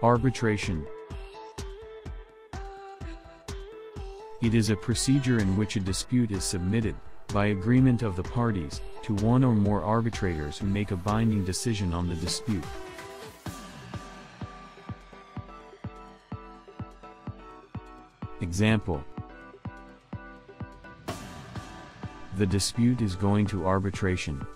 Arbitration It is a procedure in which a dispute is submitted, by agreement of the parties, to one or more arbitrators who make a binding decision on the dispute. Example The dispute is going to arbitration.